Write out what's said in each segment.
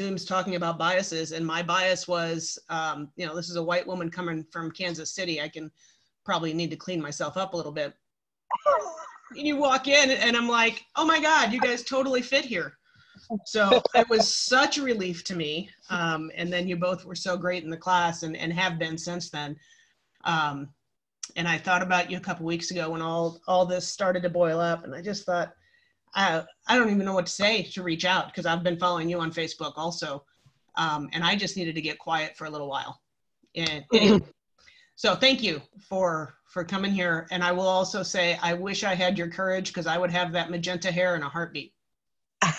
Zooms talking about biases, and my bias was, um, you know, this is a white woman coming from Kansas City. I can probably need to clean myself up a little bit. and you walk in, and I'm like, oh my God, you guys totally fit here. So it was such a relief to me. Um, and then you both were so great in the class and, and have been since then. Um, and I thought about you a couple weeks ago when all all this started to boil up, and I just thought, I I don't even know what to say to reach out because I've been following you on Facebook also, um, and I just needed to get quiet for a little while. And so thank you for for coming here. And I will also say I wish I had your courage because I would have that magenta hair in a heartbeat.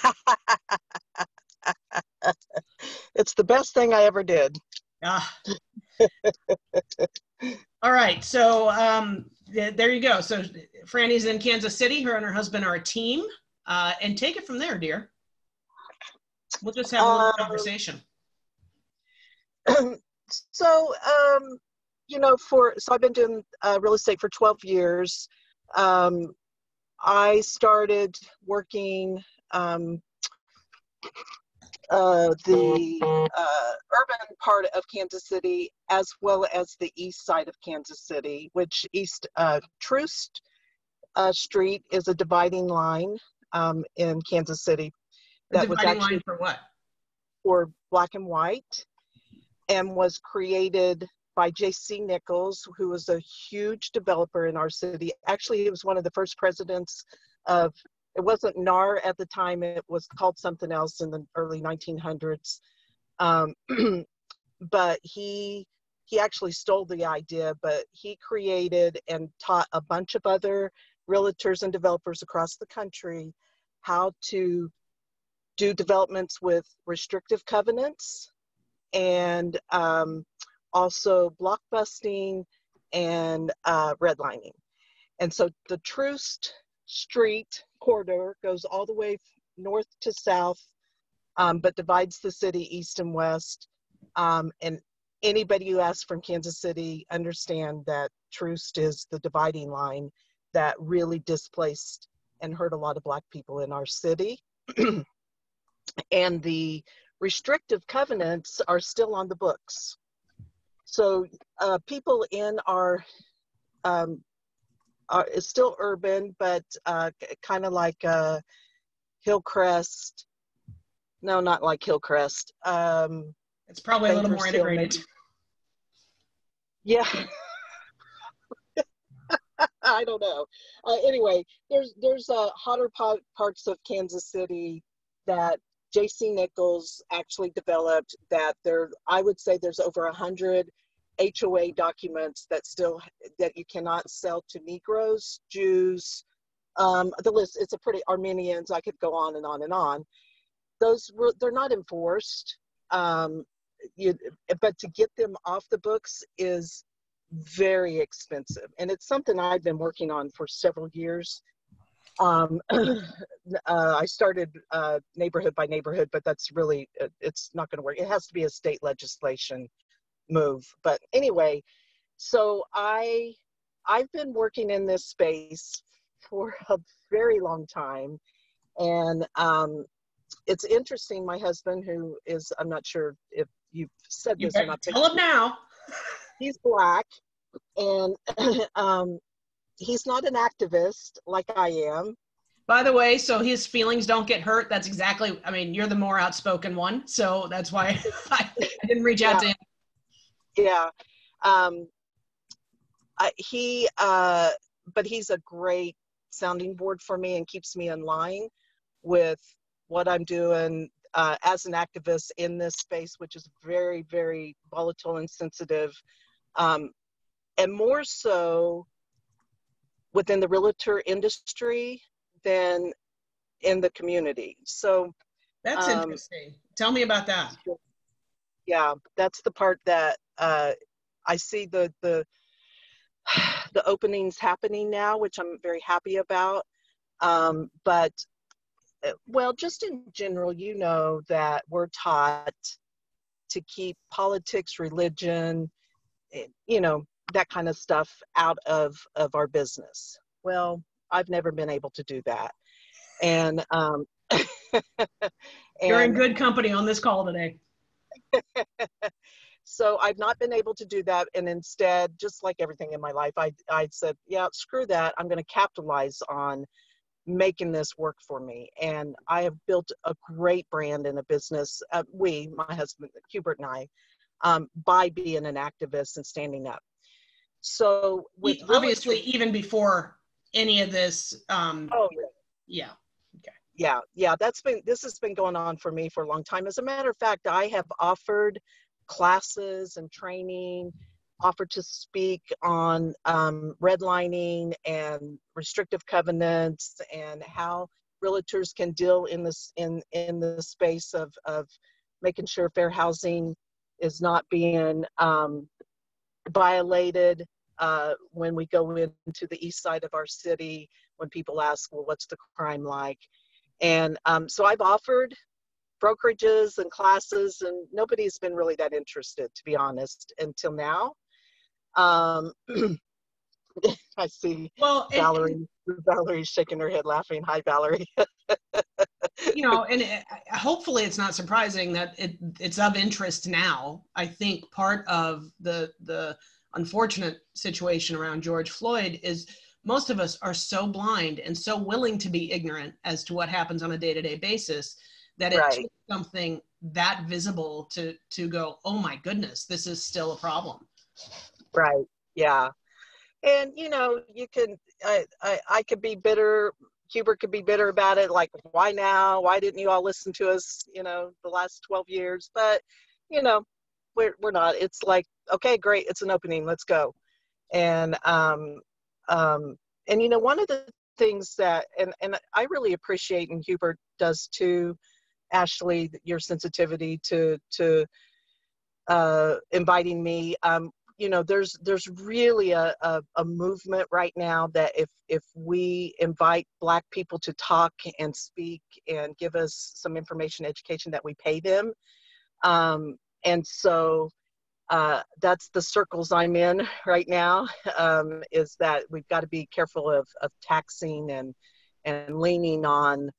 it's the best thing I ever did. Ah. All right, so um, th- there you go. So Franny's in Kansas City. Her and her husband are a team, uh, and take it from there, dear. We'll just have a little um, conversation. so, um, you know, for so I've been doing uh, real estate for 12 years. Um, I started working um, uh, the uh, urban part of Kansas City as well as the east side of Kansas City, which East uh, Troost uh, Street is a dividing line um, in Kansas City. That was actually for what? For black and white, and was created by J.C. Nichols, who was a huge developer in our city. Actually, he was one of the first presidents of it wasn't NAR at the time, it was called something else in the early 1900s. Um, but he he actually stole the idea, but he created and taught a bunch of other realtors and developers across the country how to do developments with restrictive covenants and um, also blockbusting and uh, redlining. And so the Troost Street corridor goes all the way north to south, um, but divides the city east and west. Um, and anybody who asks from Kansas City understand that Troost is the dividing line that really displaced and hurt a lot of Black people in our city. and the restrictive covenants are still on the books. So uh, people in our um, it's still urban, but uh, kind of like uh, Hillcrest. No, not like Hillcrest. Um, it's probably a little more integrated. Yeah. I don't know. Uh, anyway, there's there's uh, hotter parts of Kansas City that J.C. Nichols actually developed. That there, I would say, there's over a hundred HOA documents that still that you cannot sell to Negroes, Jews, um, the list. It's a pretty Armenians. I could go on and on and on. Those were they're not enforced. Um, you, but to get them off the books is very expensive, and it's something I've been working on for several years. Um, uh, I started uh, neighborhood by neighborhood, but that's really it's not going to work. It has to be a state legislation move. But anyway, so I I've been working in this space for a very long time, and um, it's interesting. My husband, who is I'm not sure if you've said this you or not, tell him now. He's black, and um, he's not an activist like I am. By the way, so his feelings don't get hurt. That's exactly. I mean, you're the more outspoken one, so that's why I, I didn't reach out yeah. to him yeah um I, he uh but he's a great sounding board for me and keeps me in line with what i'm doing uh, as an activist in this space which is very very volatile and sensitive um, and more so within the realtor industry than in the community. So that's um, interesting. Tell me about that. Yeah that's the part that uh, I see the the the openings happening now, which I'm very happy about. Um, but well, just in general, you know that we're taught to keep politics, religion, eh, you know, that kind of stuff out of of our business. Well, I've never been able to do that, and um, You're in good company on this call today. so I've not been able to do that. And instead, just like everything in my life, I, I said, yeah, screw that. I'm going to capitalize on making this work for me. And I have built a great brand in a business. Uh, we, my husband, Hubert and I, um, by being an activist and standing up. So with obviously even before any of this. Um, oh yeah. Yeah. Okay. Yeah, yeah. That's been this has been going on for me for a long time. As a matter of fact, I have offered classes and training offered to speak on um, redlining and restrictive covenants and how realtors can deal in this in in the space of of making sure fair housing is not being um, violated uh, when we go into the east side of our city when people ask well what's the crime like? And um, so i've offered brokerages and classes and nobody's been really that interested to be honest until now um, i see well valerie it, valerie's shaking her head laughing. Hi valerie. You know and it, hopefully it's not surprising that it, it's of interest now. I think part of the the unfortunate situation around george floyd is most of us are so blind and so willing to be ignorant as to what happens on a day-to-day basis that it right. took something that visible to to go oh my goodness this is still a problem right. Yeah. And you know you can i i, I could be bitter hubert could be bitter about it like why now? Why didn't you all listen to us you know the last 12 years? But you know we're, we're not. It's like okay great it's an opening let's go. And um um and you know one of the things that and and i really appreciate and hubert does too Ashley, your sensitivity to to uh, inviting me. Um, you know, there's there's really a, a, a movement right now that if if we invite Black people to talk and speak and give us some information, education, that we pay them. Um, and so uh, that's the circles I'm in right now. Um, is that we've got to be careful of of taxing and and leaning on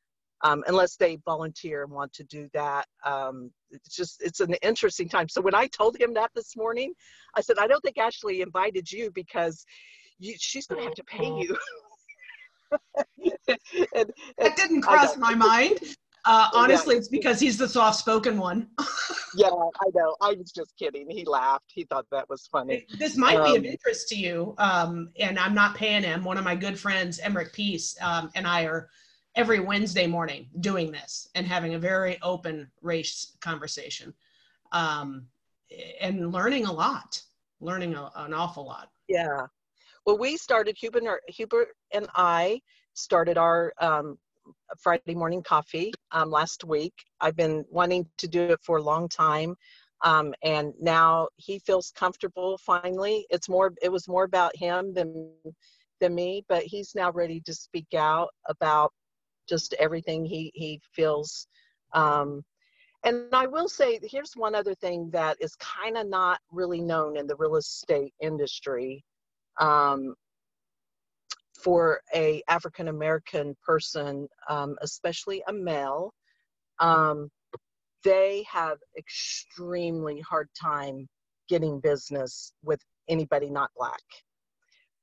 um, unless they volunteer and want to do that. Um, it's just, it's an interesting time. So when I told him that this morning, I said, I don't think Ashley invited you because you, she's going to have to pay you. and, that didn't cross my mind. Uh, honestly, yeah. it's because he's the soft-spoken one. yeah, I know. I was just kidding. He laughed. He thought that was funny. This might um, be of um, interest to you, um, and I'm not paying him. One of my good friends, Emmerich Peace, um, and I are every Wednesday morning doing this and having a very open race conversation um, and learning a lot, learning a, an awful lot. Yeah. Well, we started, Hubert, Hubert and I started our um, Friday morning coffee um, last week. I've been wanting to do it for a long time. Um, and now he feels comfortable finally. It's more, it was more about him than, than me, but he's now ready to speak out about just everything he he feels. Um, and I will say, here's one other thing that is kind of not really known in the real estate industry. Um, for a African American person, um, especially a male, um, they have extremely hard time getting business with anybody not black.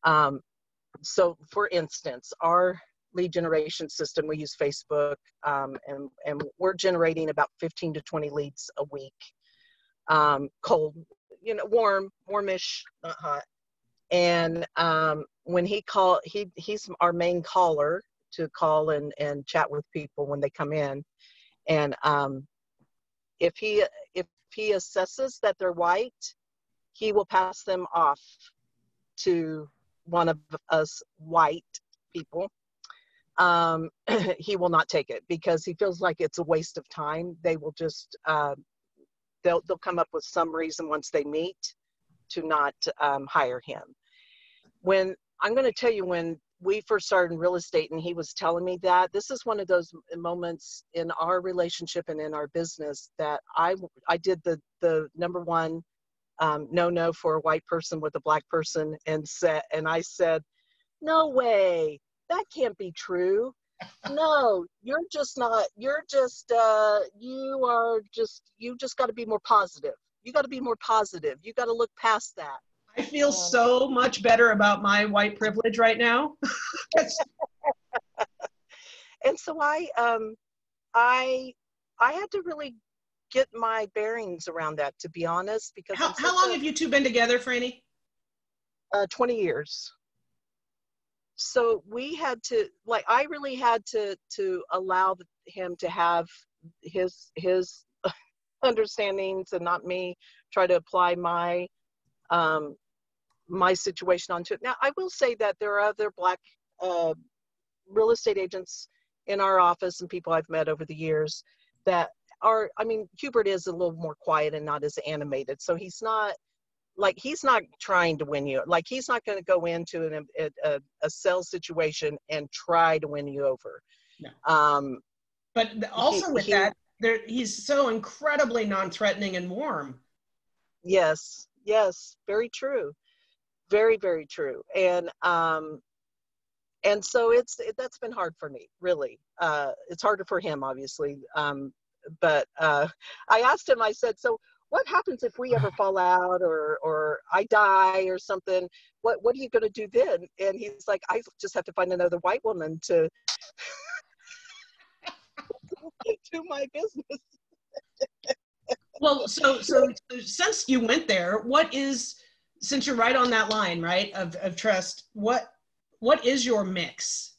Um, so, for instance, our lead generation system. We use Facebook, um, and, and we're generating about 15 to 20 leads a week. Um, cold, you know, warm, warmish, not hot. And um, when he call, he he's our main caller to call and and chat with people when they come in. And um, if he if he assesses that they're white, he will pass them off to one of us white people um, he will not take it because he feels like it's a waste of time. They will just uh, they'll they'll come up with some reason once they meet to not um, hire him. When I'm going to tell you when we first started in real estate and he was telling me that this is one of those moments in our relationship and in our business that I I did the the number one um, no no for a white person with a black person and said and I said no way that can't be true. no, you're just not. You're just. Uh, you are just. You just got to be more positive. You got to be more positive. You got to look past that. I feel so much better about my white privilege right now. and so I, um, I, I had to really get my bearings around that, to be honest. Because how, how long a, have you two been together, Franny? Uh, Twenty years. So we had to, like, I really had to to allow him to have his his understandings and not me try to apply my um, my situation onto it. Now, I will say that there are other Black uh, real estate agents in our office and people I've met over the years that are, I mean, Hubert is a little more quiet and not as animated. So he's not like, he's not trying to win you. Like, he's not going to go into an, a, a, sales situation and try to win you over. No. Um, but also he, with he, that, there, he's so incredibly non-threatening and warm. Yes, yes, very true very very true and um and so it's it, that's been hard for me really uh it's harder for him obviously um but uh i asked him i said so what happens if we ever fall out or or i die or something what what are you going to do then and he's like i just have to find another white woman to do my business well so so since you went there what is since you're right on that line, right, of, of trust, what what is your mix?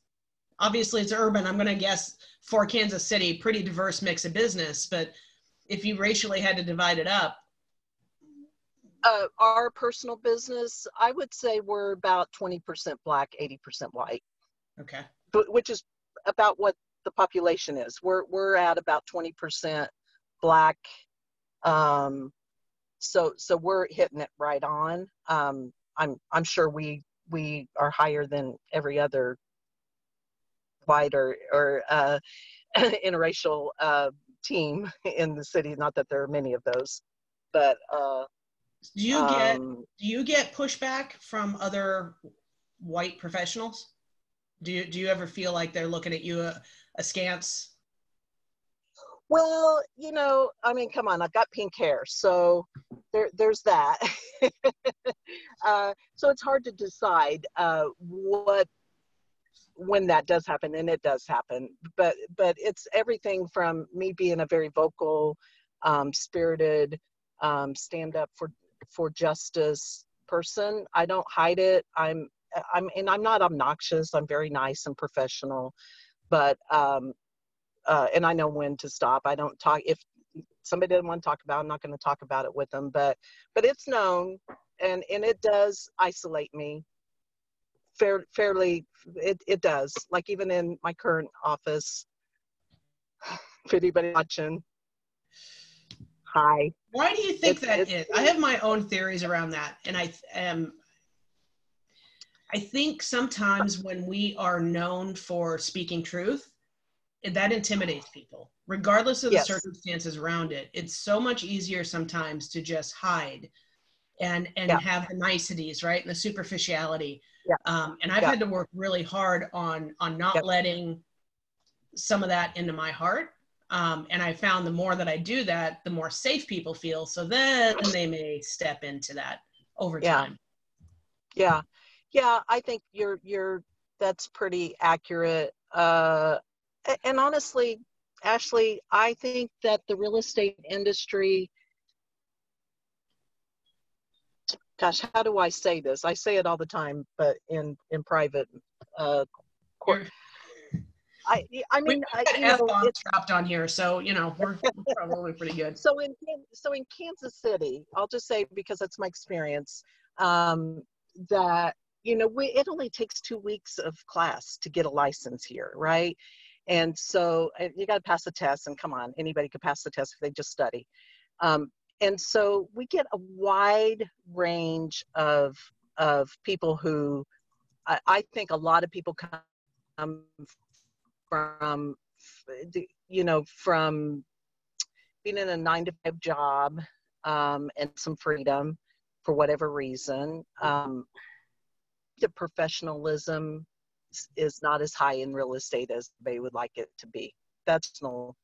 Obviously, it's urban. I'm going to guess for Kansas City, pretty diverse mix of business. But if you racially had to divide it up, uh, our personal business, I would say we're about 20% black, 80% white. Okay. But, which is about what the population is. We're we're at about 20% black, um, so so we're hitting it right on um, i'm i'm sure we we are higher than every other white or or uh, interracial uh, team in the city not that there are many of those but uh, do you get um, do you get pushback from other white professionals do you do you ever feel like they're looking at you uh, askance well, you know, I mean, come on, I've got pink hair, so there, there's that. uh, so it's hard to decide uh, what when that does happen, and it does happen. But but it's everything from me being a very vocal, um, spirited, um, stand up for for justice person. I don't hide it. I'm I'm and I'm not obnoxious. I'm very nice and professional, but um, uh, and I know when to stop. I don't talk if somebody doesn't want to talk about. It, I'm not going to talk about it with them. But but it's known, and and it does isolate me. Fair, fairly, it it does. Like even in my current office, for anybody watching, hi. Why do you think it's, that it's, is? I have my own theories around that, and I am. I think sometimes when we are known for speaking truth, that intimidates people regardless of yes. the circumstances around it it's so much easier sometimes to just hide and and yeah. have the niceties right and the superficiality yeah. um, and i've yeah. had to work really hard on on not yep. letting some of that into my heart um, and i found the more that i do that the more safe people feel so then they may step into that over time yeah yeah i think you're you're that's pretty accurate uh and honestly, Ashley, I think that the real estate industry, gosh, how do I say this? I say it all the time, but in in private uh, court. I, I mean, I, you know, it's dropped on here, so you know we're, we're probably pretty good. So in so in Kansas City, I'll just say because that's my experience, um, that you know we, it only takes two weeks of class to get a license here, right? And so you got to pass the test, and come on, anybody could pass the test if they just study. Um, and so we get a wide range of of people who I, I think a lot of people come from you know from being in a nine to five job um, and some freedom for whatever reason um, the professionalism is not as high in real estate as they would like it to be. That's no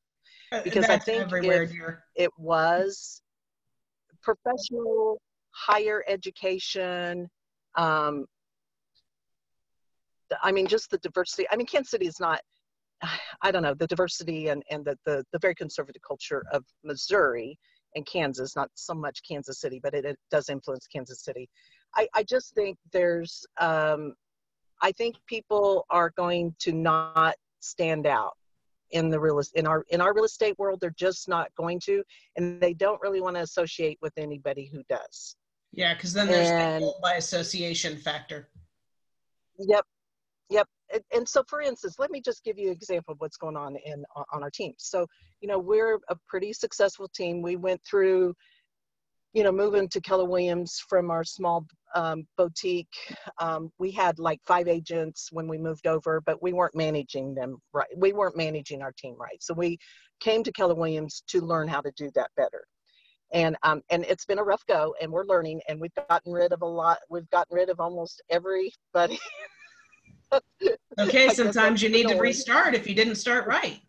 Uh, because I think everywhere, if- dear. it was professional higher education um i mean just the diversity i mean kansas city is not i don't know the diversity and and the the, the very conservative culture of missouri and kansas not so much kansas city but it, it does influence kansas city. I i just think there's um i think people are going to not stand out in the real in our in our real estate world they're just not going to and they don't really want to associate with anybody who does Yeah, because then there's the and- guilt by association factor. Yep, yep. And, and so, for instance, let me just give you an example of what's going on in on our team. So, you know, we're a pretty successful team. We went through, you know, moving to Keller Williams from our small um, boutique. Um, we had like five agents when we moved over, but we weren't managing them right. We weren't managing our team right. So we came to Keller Williams to learn how to do that better. And um, and it's been a rough go, and we're learning, and we've gotten rid of a lot. We've gotten rid of almost everybody Okay, sometimes you need to restart if you didn't start right.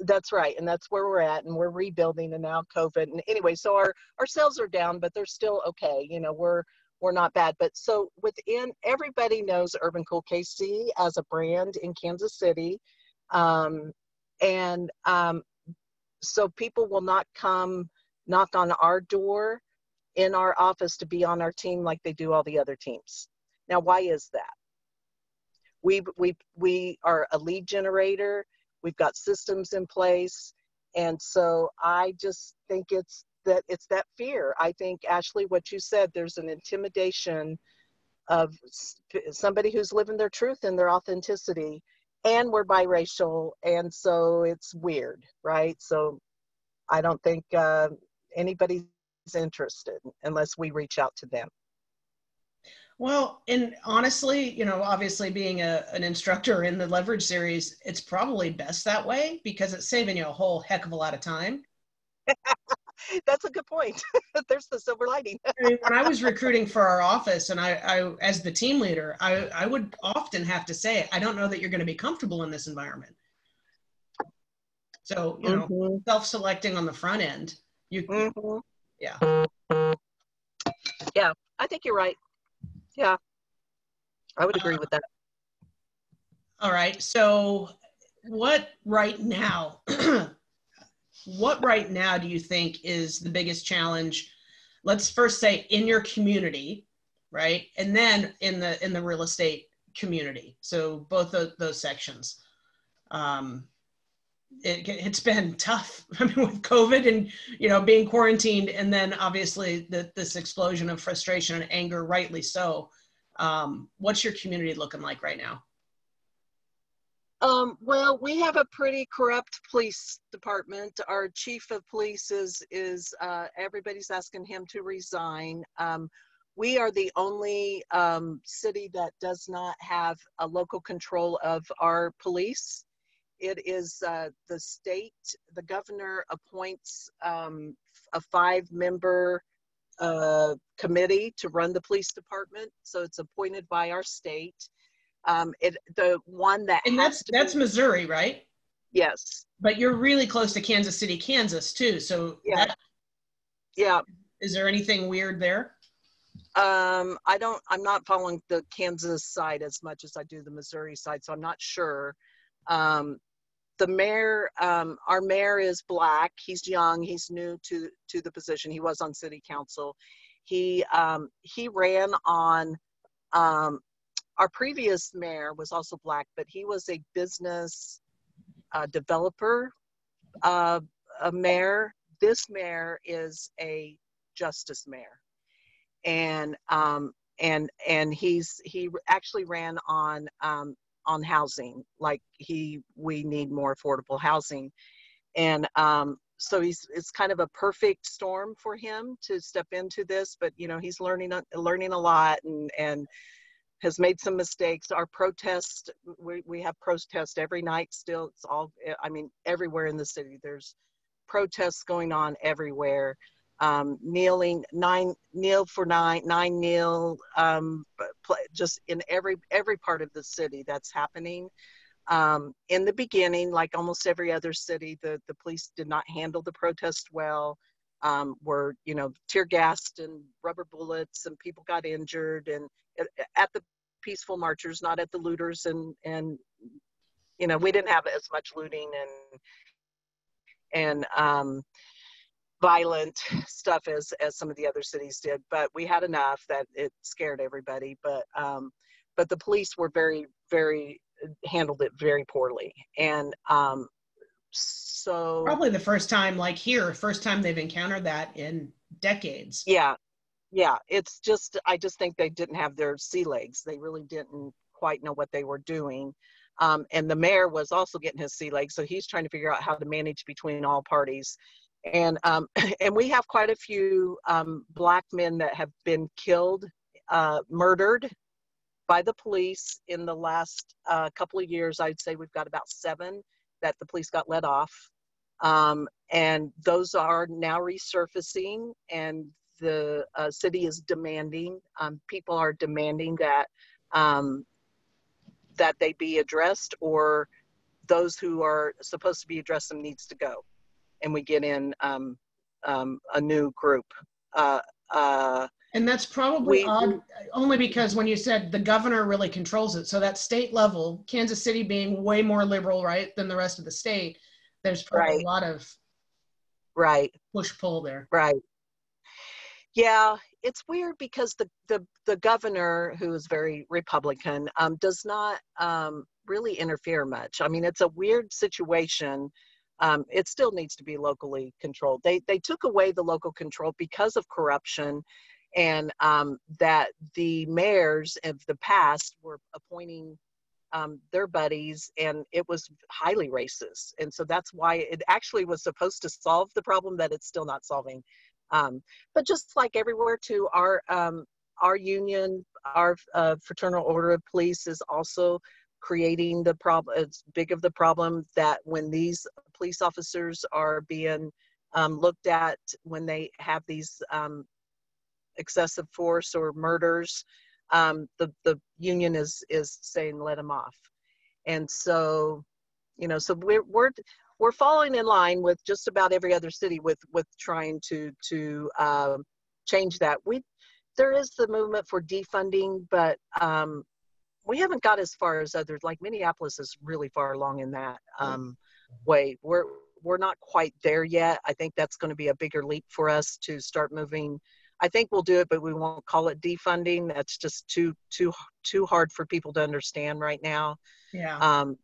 That's right, and that's where we're at, and we're rebuilding, and now COVID. And anyway, so our our sales are down, but they're still okay. You know, we're we're not bad. But so within everybody knows Urban Cool KC as a brand in Kansas City, um, and um, so people will not come knock on our door in our office to be on our team like they do all the other teams. Now, why is that? We we we are a lead generator we've got systems in place. And so i just think it's that it's that fear. I think ashley what you said there's an intimidation of somebody who's living their truth and their authenticity and we're biracial and so it's weird right? So i don't think uh, anybody's interested unless we reach out to them Well, and honestly, you know, obviously being a, an instructor in the leverage series, it's probably best that way because it's saving you a whole heck of a lot of time. that's a good point there's the silver lining I mean, when I was recruiting for our office and I, I as the team leader, I, I would often have to say, I don't know that you're going to be comfortable in this environment. So, you know, Mhm, self-selecting on the front end, you, mhm. yeah. Yeah, I think you're right. Yeah, I would agree with that. All right. So, what right now, what right now do you think is the biggest challenge? Let's first say in your community, right, and then in the in the real estate community. So both of those sections. Um, it, it's been tough. I mean, with COVID and you know being quarantined, and then obviously the, this explosion of frustration and anger, rightly so. Um, what's your community looking like right now? Um, well, we have a pretty corrupt police department. Our chief of police is is uh, everybody's asking him to resign. Um, we are the only um, city that does not have a local control of our police. It is uh, the state. The governor appoints um, a five-member uh, committee to run the police department. So it's appointed by our state. Um, it the one that And that's that's be, Missouri, right? yes, But you're really close to Kansas City, Kansas, too. So, Yeah. that, yeah. is there anything weird there? Um, I don't. I'm not following the Kansas side as much as I do the Missouri side, so I'm not sure. Um, the mayor, um, our mayor is black. He's young. He's new to to the position. He was on city council. He um, he ran on. Um, our previous mayor was also black, but he was a business uh, developer uh, a mayor. This mayor is a justice mayor, and um, and and he's he actually ran on um, on housing. Like he, we need more affordable housing, and um, so he's it's kind of a perfect storm for him to step into this. But you know he's learning learning a lot and and has made some mistakes. Our protest, we, we have protest every night still. It's all, I mean, everywhere in the city, there's protests going on everywhere. Um, kneeling nine kneel for nine nine kneel um, just in every every part of the city that's happening. Um, in the beginning like almost every other city the the police did not handle the protest well. Um, were you know tear gassed and rubber bullets and people got injured and at the peaceful marchers not at the looters and and you know we didn't have as much looting and and um, violent stuff as as some of the other cities did but we had enough that it scared everybody but um but the police were very very handled it very poorly and um so probably the first time like here first time they've encountered that in decades. Yeah yeah it's just i just think they didn't have their sea legs they really didn't quite know what they were doing um, and the mayor was also getting his sea legs so he's trying to figure out how to manage between all parties and um, and we have quite a few um, black men that have been killed, uh, murdered by the police in the last uh, couple of years. I'd say we've got about seven that the police got let off, um, and those are now resurfacing, and the uh, city is demanding. Um, people are demanding that um, that they be addressed, or those who are supposed to be addressed them needs to go and we get in um, um, a new group. Uh, uh, and that's probably we, odd, only because when you said the governor really controls it, so that state level, Kansas City being way more liberal, right, than the rest of the state, there's probably right. a lot of right push pull there. Right. Yeah, it's weird because the the the governor, who is very Republican, um, does not um, really interfere much. I mean, it's a weird situation um, it still needs to be locally controlled. They they took away the local control because of corruption, and um, that the mayors of the past were appointing um, their buddies, and it was highly racist. And so that's why it actually was supposed to solve the problem that it's still not solving. Um, but just like everywhere, too, our um, our union, our uh, fraternal order of police is also creating the problem it's big of the problem that when these police officers are being um, looked at when they have these um, excessive force or murders um, the the union is is saying let them off. And so you know so we're we're we're following in line with just about every other city with with trying to to uh, change that. We there is the movement for defunding but um, we haven't got as far as others. Like Minneapolis is really far along in that um, way. We're we're not quite there yet. I think that's going to be a bigger leap for us to start moving. I think we'll do it, but we won't call it defunding. That's just too too too hard for people to understand right now. Yeah. Um,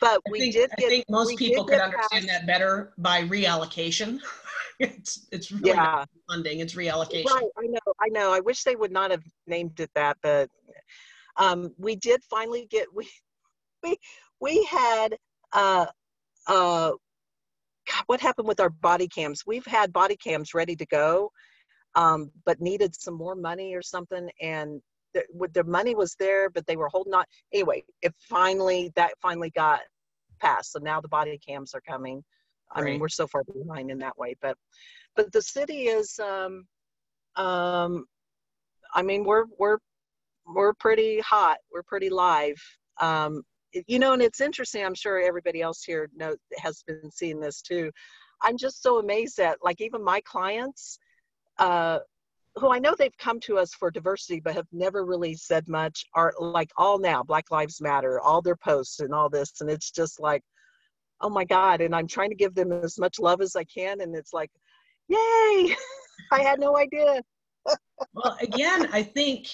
but I we think, did. Get, I think most people could understand that better by reallocation. it's it's really yeah. funding. It's reallocation. Right. I know. I know. I wish they would not have named it that, but um, we did finally get we we we had uh, uh, God, what happened with our body cams? We've had body cams ready to go, um, but needed some more money or something, and the, the money was there, but they were holding on. Anyway, it finally that finally got passed. So now the body cams are coming. I mean, we're so far behind in that way, but but the city is. Um, um, I mean, we're we're we're pretty hot. We're pretty live. Um, you know, and it's interesting. I'm sure everybody else here know has been seeing this too. I'm just so amazed that like even my clients, uh, who I know they've come to us for diversity, but have never really said much, are like all now Black Lives Matter, all their posts and all this, and it's just like, oh my God! And I'm trying to give them as much love as I can, and it's like, yay! I had no idea. well, again, I think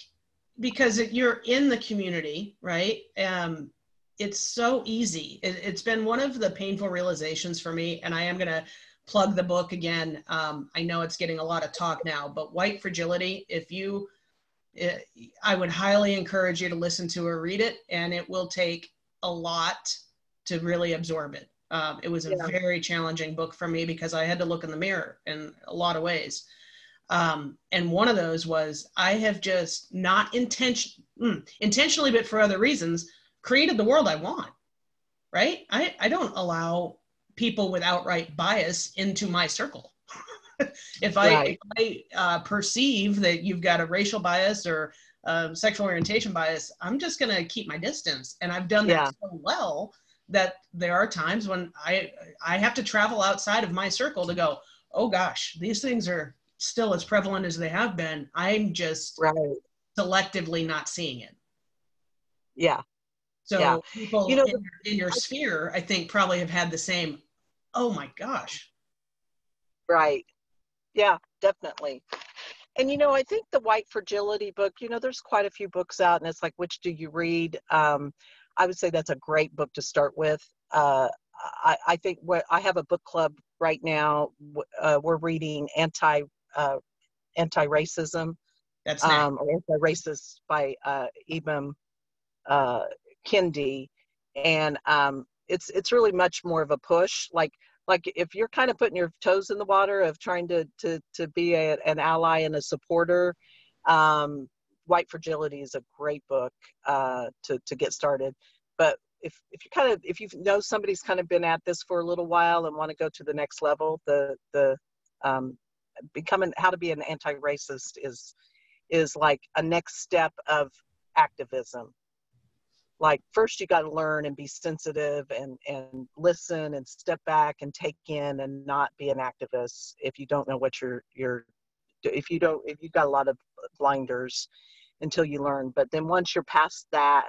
because you're in the community, right? Um, it's so easy. It, has been one of the painful realizations for me, and I am going to plug the book again. Um, I know it's getting a lot of talk now, but White Fragility, if you, it, eh, I would highly encourage you to listen to or read it, and it will take a lot to really absorb it. Um, it was a yeah. very challenging book for me because I had to look in the mirror in a lot of ways. Um, and one of those was I have just not intention, mm, intentionally, but for other reasons, created the world I want. Right? I, I don't allow people with outright bias into my circle. if I, right. if I uh, perceive that you've got a racial bias or uh, sexual orientation bias, I'm just going to keep my distance. And I've done yeah. that so well that there are times when I I have to travel outside of my circle to go, oh gosh, these things are still as prevalent as they have been. I'm just right. selectively not seeing it. Yeah. So yeah. people you know, in, in your sphere, I think, probably have had the same. Oh my gosh. Right. Yeah, definitely. And you know, I think the White Fragility book, you know, there's quite a few books out, and it's like, which do you read? Um, I would say that's a great book to start with. Uh, I, I, think what I have a book club right now. Uh, we're reading anti uh, anti racism. That's um, or anti racist by uh, Ibram uh, Kendi, and um, it's it's really much more of a push. Like like if you're kind of putting your toes in the water of trying to to to be a, an ally and a supporter um, white fragility is a great book uh, to to get started. But if if you kind of if you know somebody's kind of been at this for a little while and want to go to the next level the the um, becoming how to be an anti-racist is is like a next step of activism like first you got to learn and be sensitive and and listen and step back and take in and not be an activist if you don't know what you're you're if you don't if you've got a lot of blinders until you learn. But then once you're past that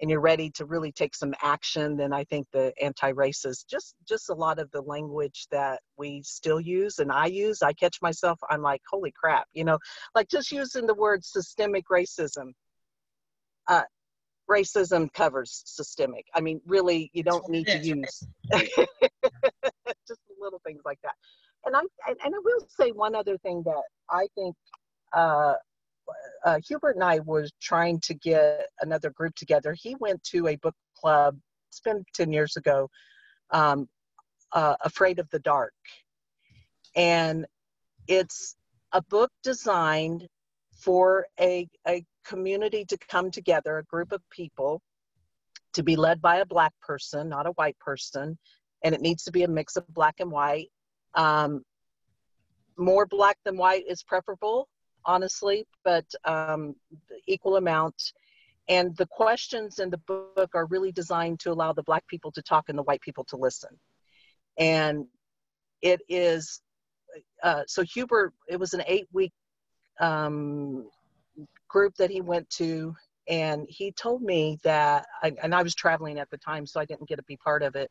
and you're ready to really take some action then i think the anti-racist just just a lot of the language that we still use and i use i catch myself i'm like holy crap you know like just using the word systemic racism. Uh, racism covers systemic. I mean, really, you don't need to use just little things like that. And I and I will say one other thing that I think uh, uh, Hubert and I was trying to get another group together. He went to a book club. It's been ten years ago. Um, uh, Afraid of the Dark, and it's a book designed for a, a community to come together, a group of people to be led by a black person, not a white person, and it needs to be a mix of black and white. Um, more black than white is preferable, honestly, but um, equal amount. And the questions in the book are really designed to allow the black people to talk and the white people to listen. And it is, uh, so Hubert, it was an eight week um, group that he went to and he told me that I, and i was traveling at the time so i didn't get to be part of it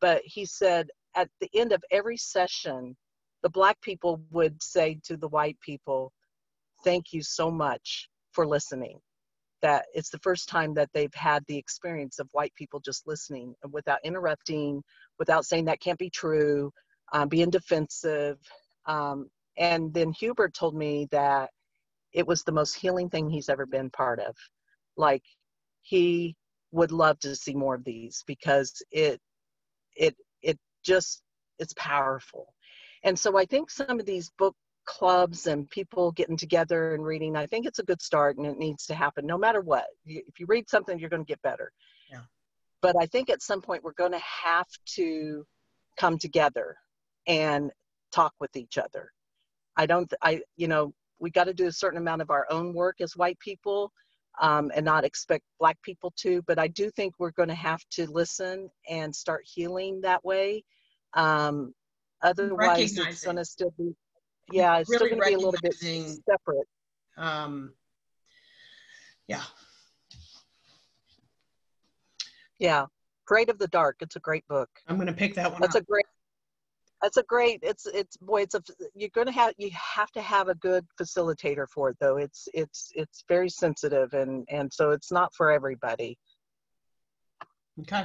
but he said at the end of every session the black people would say to the white people thank you so much for listening. That it's the first time that they've had the experience of white people just listening and without interrupting without saying that can't be true um, being defensive um, and then hubert told me that it was the most healing thing he's ever been part of. Like he would love to see more of these because it it it just it's powerful. And so I think some of these book clubs and people getting together and reading, I think it's a good start and it needs to happen no matter what. If you read something, you're going to get better. Yeah. But I think at some point we're going to have to come together and talk with each other. I don't, I, you know, we got to do a certain amount of our own work as white people um, and not expect black people to but i do think we're going to have to listen and start healing that way. Um, otherwise it's going to still be yeah it's really still going to be a little bit separate. um, yeah. Yeah. Afraid of the Dark it's a great book. I'm going to pick that one that's up. a great that's a great it's it's boy it's a you're to have you have to have a good facilitator for it though. It's it's it's very sensitive and and so it's not for everybody. Okay.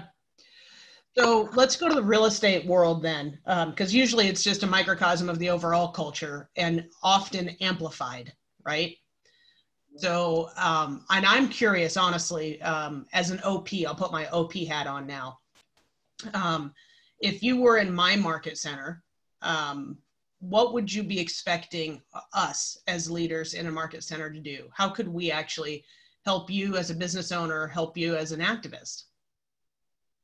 So let's go to the real estate world then because um, usually it's just a microcosm of the overall culture and often amplified right? So um, and i'm curious honestly um, as an op i'll put my op hat on now um, if you were in my market center, um, what would you be expecting us as leaders in a market center to do? How could we actually help you as a business owner, help you as an activist?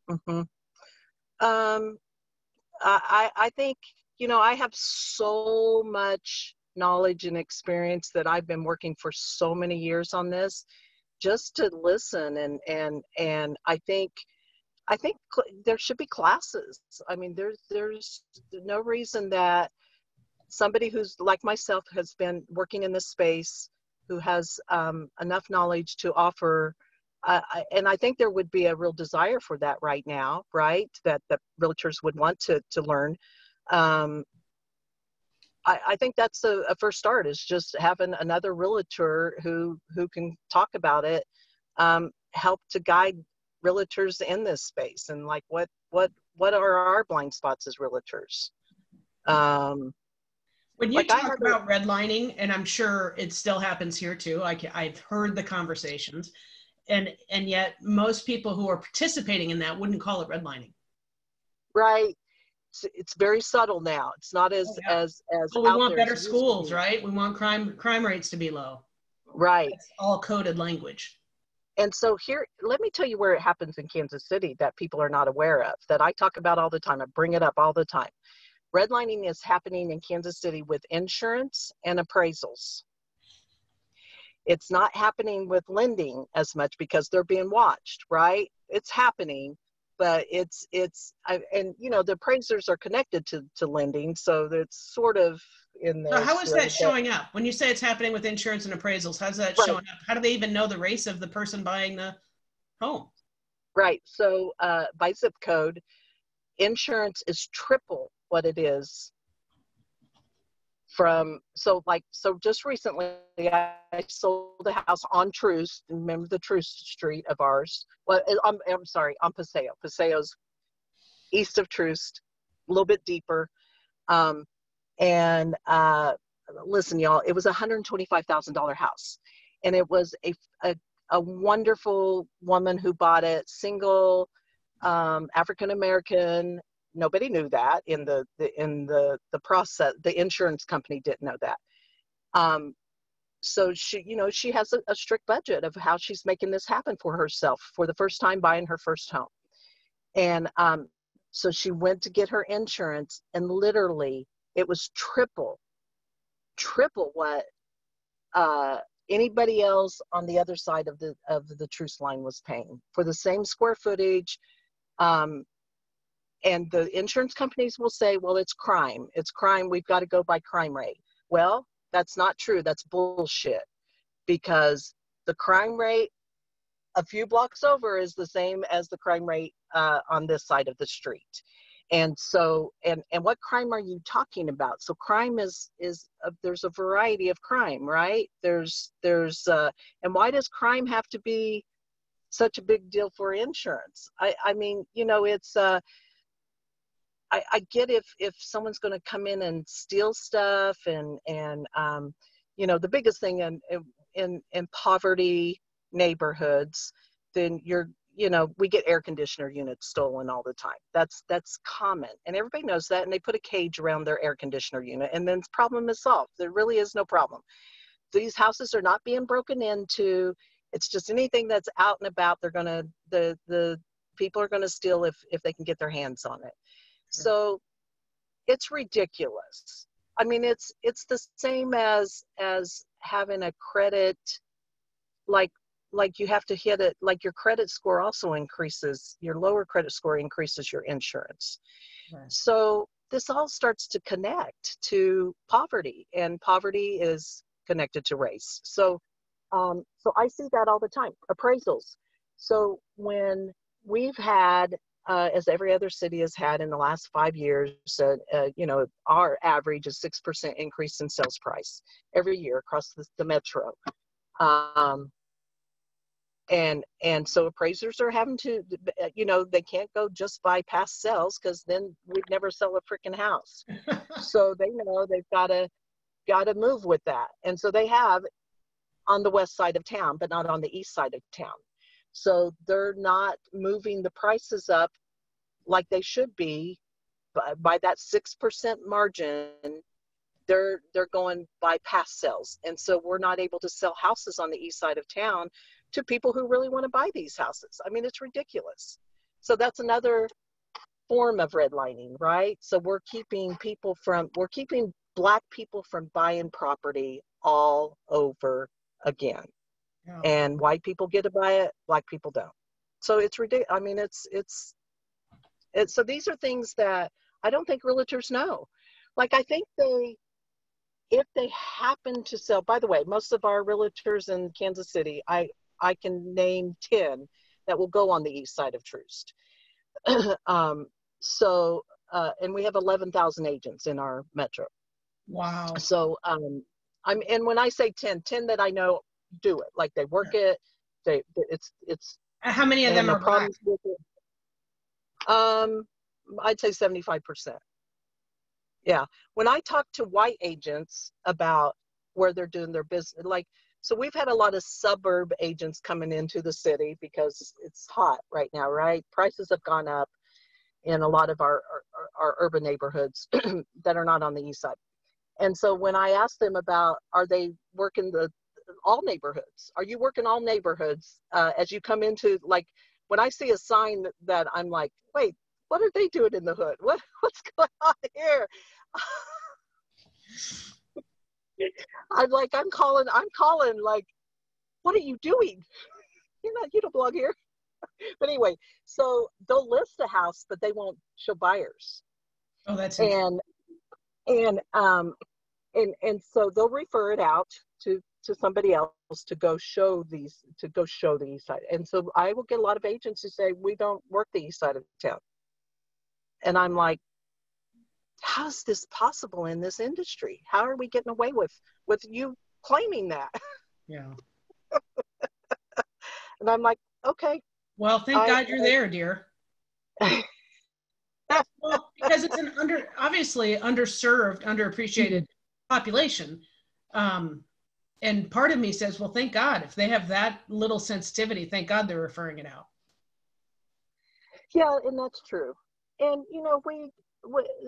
Mm-hmm. Um, I, I think you know, I have so much knowledge and experience that I've been working for so many years on this just to listen and and and I think I think there should be classes. I mean there's there's no reason that somebody who's like myself has been working in this space who has um, enough knowledge to offer uh, and I think there would be a real desire for that right now, right? That that realtors would want to to learn. Um, I, I, think that's a, a, first start is just having another realtor who who can talk about it, um, help to guide realtors in this space and like what what what are our blind spots as realtors. Um, when you like talk about redlining, and I'm sure it still happens here too. I, I've heard the conversations, and and yet most people who are participating in that wouldn't call it redlining. Right it's, it's very subtle now. It's not as yeah. as as. Well, we want better schools, right? We want crime crime rates to be low. Right. It's all coded language. And so here, let me tell you where it happens in Kansas City that people are not aware of, that I talk about all the time. I bring it up all the time. Redlining is happening in Kansas City with insurance and appraisals. It's not happening with lending as much because they're being watched, right? It's happening, but it's it's I, and you know the appraisers are connected to to lending so it's sort of in there so how is that showing up? When you say it's happening with insurance and appraisals how's that right. showing up? How do they even know the race of the person buying the home? Right so uh, by zip code insurance is triple what it is from so like so just recently I, sold a house on Troost. Remember the Troost Street of ours? Well, I'm, I'm sorry, on Paseo. Paseo's east of Troost, a little bit deeper. Um, and uh, listen, y'all, it was a hundred twenty-five thousand dollar house, and it was a, a a wonderful woman who bought it, single, um, African American, nobody knew that in the, the in the the process the insurance company didn't know that. Um, so she you know she has a, a, strict budget of how she's making this happen for herself for the first time buying her first home. And um, so she went to get her insurance and literally it was triple triple what uh, anybody else on the other side of the of the Troost line was paying for the same square footage um, and the insurance companies will say, well, it's crime. It's crime. We've got to go by crime rate. Well, that's not true. That's bullshit because the crime rate a few blocks over is the same as the crime rate uh, on this side of the street. And so, and and what crime are you talking about? So crime is is uh, there's a variety of crime, right? There's there's uh, and why does crime have to be such a big deal for insurance? I I mean, you know, it's uh, I, I get if if someone's going to come in and steal stuff and and um, you know the biggest thing in in in poverty neighborhoods, then you're you know we get air conditioner units stolen all the time. That's that's common, and everybody knows that. And they put a cage around their air conditioner unit, and then the problem is solved. There really is no problem. These houses are not being broken into. It's just anything that's out and about. They're gonna the the people are gonna steal if if they can get their hands on it. So it's ridiculous. I mean, it's it's the same as as having a credit like like you have to hit it like your credit score also increases your lower credit score increases your insurance. Right. so this all starts to connect to poverty and poverty is connected to race. So um, so i see that all the time. Appraisals. So when we've had uh, as every other city has had in the last five years, uh, uh, you know, our average is 6% increase in sales price every year across the, the metro. Um, and and so appraisers are having to uh, you know they can't go just by past sales because then we'd never sell a freaking house. So they know they've got to got to move with that. And so they have on the west side of town but not on the east side of town so they're not moving the prices up like they should be by, by that 6% margin. They're, they're going by past sales. And so we're not able to sell houses on the east side of town to people who really want to buy these houses. I mean, it's ridiculous. So that's another form of redlining, right? So we're keeping people from, we're keeping black people from buying property all over again. Yeah. And white people get to buy it, black people don't. So it's ridiculous. I mean, it's, it's, it's, so these are things that I don't think realtors know. Like, I think they, if they happen to sell, by the way, most of our realtors in Kansas City, I, I can name 10 that will go on the east side of Troost. um, so, uh, and we have 11,000 agents in our metro. Wow. So, um, I'm, and when I say 10, 10 that I know do it, like they work it, they, it's, it's. How many of them are problems black? with it? Um, I'd say 75%. Yeah. When I talk to white agents about where they're doing their business, like, so we've had a lot of suburb agents coming into the city because it's hot right now, right? Prices have gone up in a lot of our, our, our urban neighborhoods that are not on the east side. And so when I ask them about, are they working the all neighborhoods? Are you working all neighborhoods uh, as you come into like when I see a sign that, that I'm like, wait, what are they doing in the hood? What what's going on here? I'm like, I'm calling, I'm calling like, what are you doing? You're not, you don't belong here. but anyway, so they'll list the house, but they won't show buyers. Oh, that's and and um and and so they'll refer it out to to somebody else to go show these to go show the east side. And so I will get a lot of agents who say we don't work the east side of town. And I'm like, how is this possible in this industry? How are we getting away with with you claiming that? Yeah. and I'm like, okay. Well, thank I, God you're I, there, dear. well, because it's an under obviously underserved, underappreciated population. Um, and part of me says, well, thank God. If they have that little sensitivity, thank God they're referring it out. Yeah, and that's true. And you know, we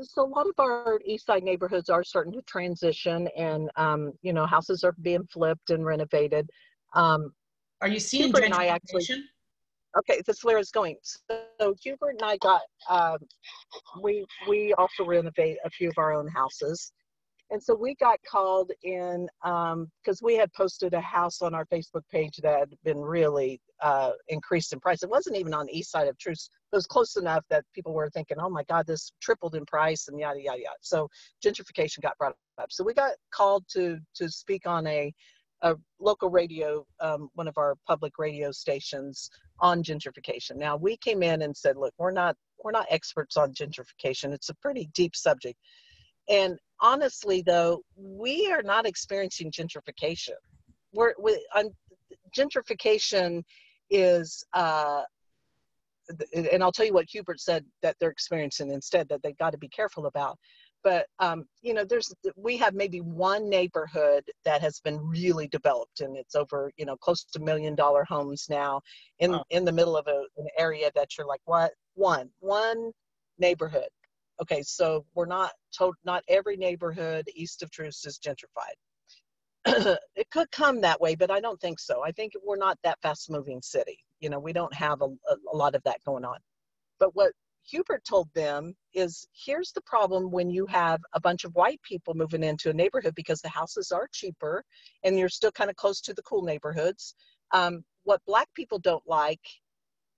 so a lot of our east side neighborhoods are starting to transition and um, you know houses are being flipped and renovated. Um, are you seeing Hubert and I actually okay this is where it's going. So hubert and i got um, we we also renovate a few of our own houses and so we got called in because um, we had posted a house on our Facebook page that had been really uh, increased in price. It wasn't even on the east side of Troost. It was close enough that people were thinking, oh my God, this tripled in price and yada, yada, yada. So gentrification got brought up. So we got called to, to speak on a, a local radio, um, one of our public radio stations on gentrification. Now we came in and said, look, we're not, we're not experts on gentrification. It's a pretty deep subject. And honestly, though, we are not experiencing gentrification. We're we, um, gentrification is, uh, and I'll tell you what Hubert said that they're experiencing instead that they've got to be careful about. But um, you know, there's we have maybe one neighborhood that has been really developed, and it's over you know close to million dollar homes now in wow. in the middle of a, an area that you're like, what? One one neighborhood okay, so we're not told, not every neighborhood east of Troost is gentrified. it could come that way, but I don't think so. I think we're not that fast moving city. You know, we don't have a, a, lot of that going on. But what Hubert told them is here's the problem when you have a bunch of white people moving into a neighborhood because the houses are cheaper and you're still kind of close to the cool neighborhoods. Um, what black people don't like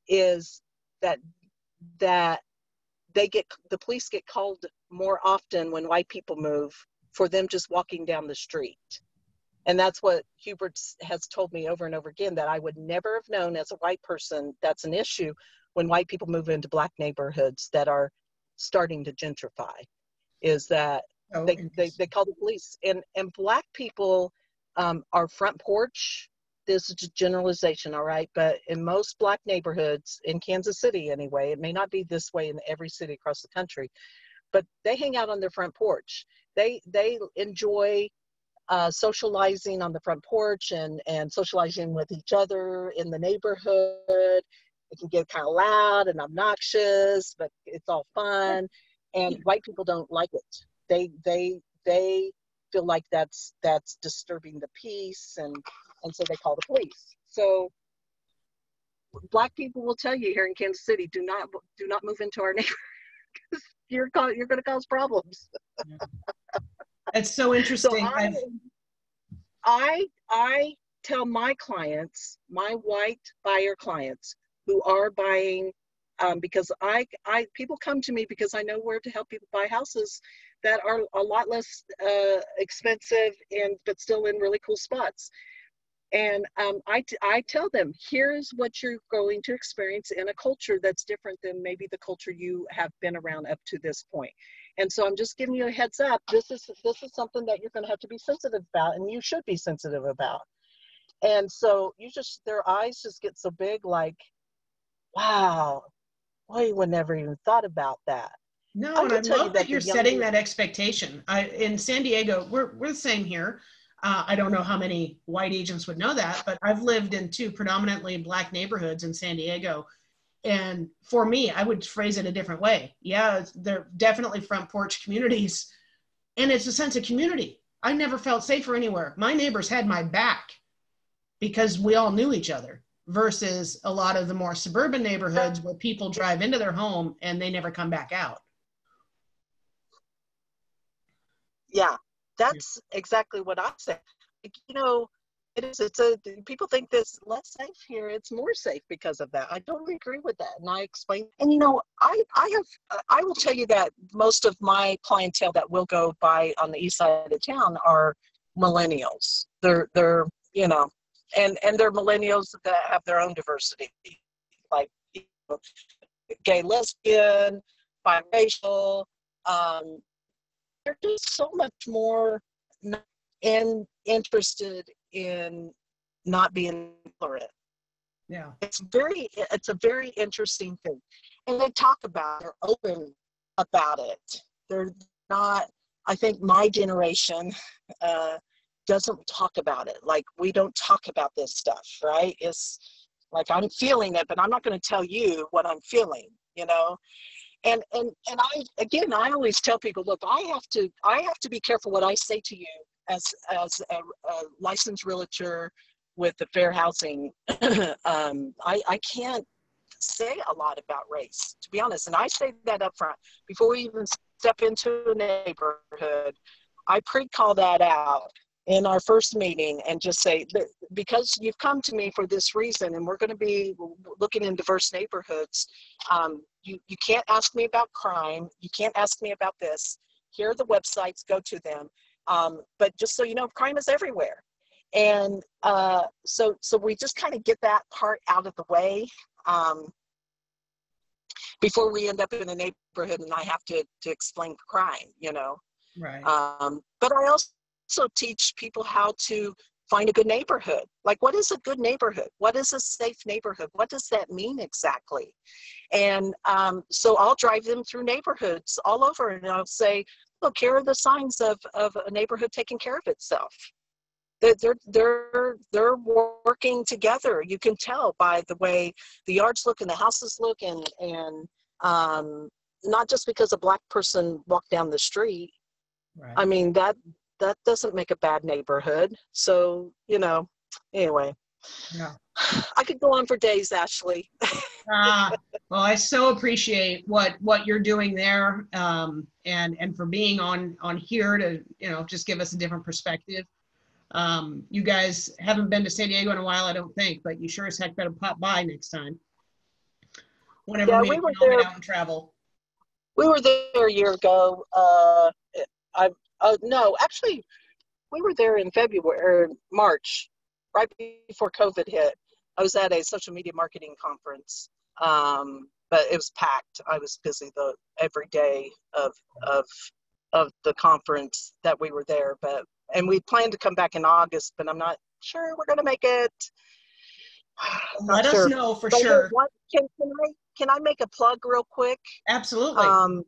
is that that they get the police get called more often when white people move for them just walking down the street. And that's what hubert has told me over and over again that i would never have known as a white person that's an issue when white people move into black neighborhoods that are starting to gentrify is that oh, they, they, they call the police. And and black people um, are front porch this is a generalization, all right, but in most black neighborhoods in Kansas City anyway, it may not be this way in every city across the country, but they hang out on their front porch. They they enjoy uh, socializing on the front porch and and socializing with each other in the neighborhood. It can get kind of loud and obnoxious, but it's all fun. And white people don't like it. They they they feel like that's that's disturbing the peace and and so they call the police. So black people will tell you here in Kansas City, do not do not move into our neighborhood. Because you're you're going to cause problems. It's so interesting. So I, I, I tell my clients, my white buyer clients who are buying, um, because I, I people come to me because I know where to help people buy houses that are a lot less uh, expensive and but still in really cool spots. And um, I, t- I tell them, here's what you're going to experience in a culture that's different than maybe the culture you have been around up to this point. And so I'm just giving you a heads up. This is this is something that you're going to have to be sensitive about, and you should be sensitive about. And so you just their eyes just get so big, like, wow, boy, would never even thought about that. No, I and I love that, that you're setting that expectation. I, in San Diego, we're we're the same here. Uh, I don't know how many white agents would know that, but I've lived in two predominantly black neighborhoods in San Diego and for me, I would phrase it a different way. Yeah, they're definitely front porch communities. And it's a sense of community. I never felt safer anywhere. My neighbors had my back because we all knew each other versus a lot of the more suburban neighborhoods where people drive into their home and they never come back out. Yeah, that's exactly what I said. You know, it is it's a people think this less safe here it's more safe because of that. I don't agree with that and i explain and you know i i have i will tell you that most of my clientele that will go by on the east side of the town are millennials. They're they're you know and and they're millennials that have their own diversity like you know, gay lesbian biracial um they're just so much more in, interested in not being ignorant. Yeah. It's very it's a very interesting thing. And they talk about they're open about it. They're not I think my generation uh, doesn't talk about it. Like we don't talk about this stuff, right? It's like I'm feeling it, but I'm not going to tell you what I'm feeling, you know? And and and I again I always tell people, look, I have to I have to be careful what I say to you as as a, a licensed realtor with the fair housing, um, I, I can't say a lot about race, to be honest. And I say that up front before we even step into a neighborhood. I pre-call that out in our first meeting and just say because you've come to me for this reason and we're going to be looking in diverse neighborhoods um, you, you can't ask me about crime you can't ask me about this here are the websites go to them um, but just so you know, crime is everywhere. And uh, so, so we just kind of get that part out of the way um, before we end up in a neighborhood and I have to, to explain crime, you know. Right. Um, but I also teach people how to find a good neighborhood. Like, what is a good neighborhood? What is a safe neighborhood? What does that mean exactly? And um, so I'll drive them through neighborhoods all over and I'll say, look, here are the signs of, of a neighborhood taking care of itself. They're, they're, they're, they're working together. You can tell by the way the yards look and the houses look and, and um, not just because a black person walked down the street. Right. I mean, that, that doesn't make a bad neighborhood. So, you know, anyway. Yeah. I could go on for days, Ashley. ah, well, I so appreciate what what you're doing there, um, and and for being on on here to you know just give us a different perspective. Um, you guys haven't been to San Diego in a while, I don't think, but you sure as heck better pop by next time. Whenever yeah, we, we were there, out and travel. We were there a year ago. Uh, I uh, no, actually, we were there in February, March, right before COVID hit. I was at a social media marketing conference, um, but it was packed. I was busy the every day of of of the conference that we were there. But and we planned to come back in August, but I'm not sure we're going to make it. Let sure. us know for but sure. What, can, can I can I make a plug real quick? Absolutely. Um,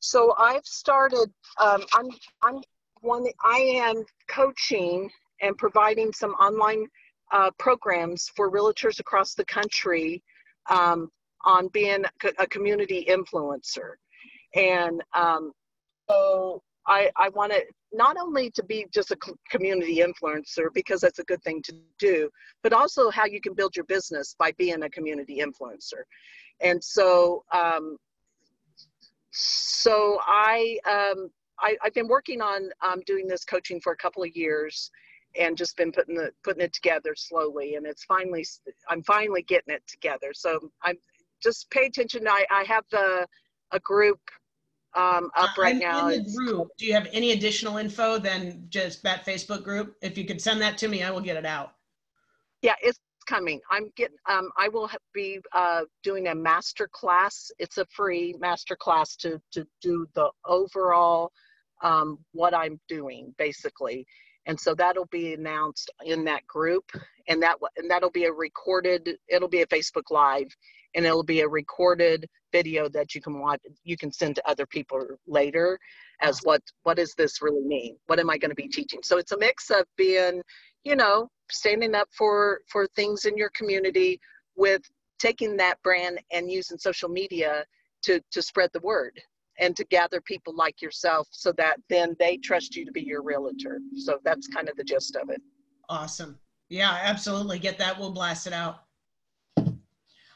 so I've started. Um, I'm I'm one. I am coaching and providing some online uh, programs for realtors across the country um, on being a community influencer. And um, so I, I want to not only to be just a community influencer because that's a good thing to do, but also how you can build your business by being a community influencer. And so um, so I, um, I I've been working on um, doing this coaching for a couple of years, and just been putting the putting it together slowly. And it's finally I'm finally getting it together. So I'm just pay attention. I I have the a group um, up right I'm now. In the group. Do you have any additional info than just that Facebook group? If you could send that to me, I will get it out. Yeah, it's coming. I'm getting. Um, I will be uh, doing a master class. It's a free master class to to do the overall um, what I'm doing basically, and so that'll be announced in that group, and that and that'll be a recorded. It'll be a Facebook Live, and it'll be a recorded video that you can watch. You can send to other people later, as what what does this really mean? What am I going to be teaching? So it's a mix of being, you know, standing up for for things in your community with taking that brand and using social media to to spread the word and to gather people like yourself so that then they trust you to be your realtor. So that's kind of the gist of it. Awesome. Yeah absolutely get that. We'll blast it out.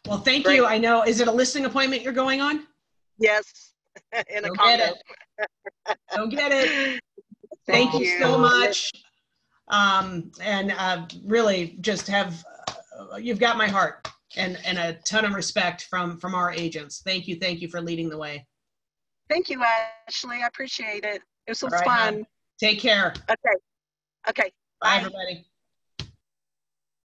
Well thank Great. you i know is it a listing appointment you're going on? Yes in a condo don't get it. don't get it. Thank, thank you. you. so much um, and uh, really just have uh, you've got my heart and and a ton of respect from from our agents. Thank you, thank you for leading the way. Thank you, Ashley. I appreciate it. It was right, fun. Take care. Okay. Okay. Bye, Bye everybody.